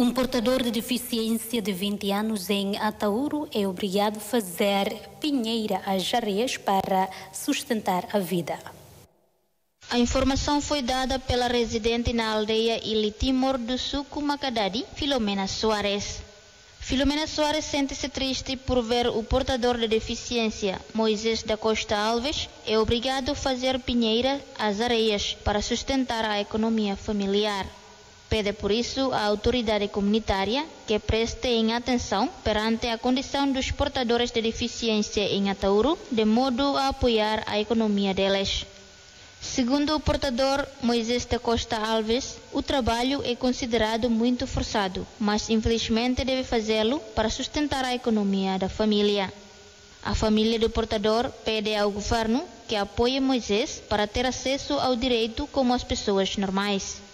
Um portador de deficiência de 20 anos em Atauro é obrigado a fazer pinheira às areias para sustentar a vida. A informação foi dada pela residente na aldeia Ilitimor do Suco Macadadi, Filomena Soares. Filomena Soares sente-se triste por ver o portador de deficiência, Moisés da Costa Alves, é obrigado a fazer pinheira às areias para sustentar a economia familiar. Pede por isso à autoridade comunitária que prestem atenção perante a condição dos portadores de deficiência em Atauro, de modo a apoiar a economia deles. Segundo o portador Moisés da Costa Alves, o trabalho é considerado muito forçado, mas infelizmente deve fazê-lo para sustentar a economia da família. A família do portador pede ao governo que apoie Moisés para ter acesso ao direito como as pessoas normais.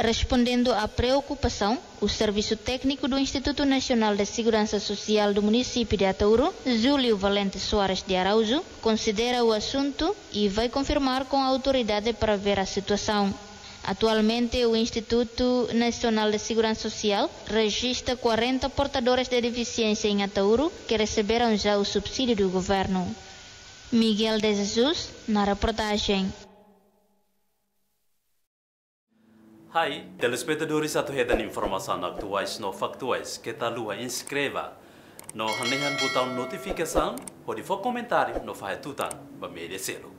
Respondendo à preocupação, o Serviço Técnico do Instituto Nacional de Segurança Social do município de Atauro, Júlio Valente Soares de Araújo, considera o assunto e vai confirmar com a autoridade para ver a situação. Atualmente, o Instituto Nacional de Segurança Social registra 40 portadores de deficiência em Atauro que receberam já o subsídio do governo. Miguel de Jesus, na reportagem. Hej, telespectadores atuhedan informação atuais no factuais que tá lua inscreva. No hanehan botão notificação, pode for comentário no fahetutan, ba merecelo.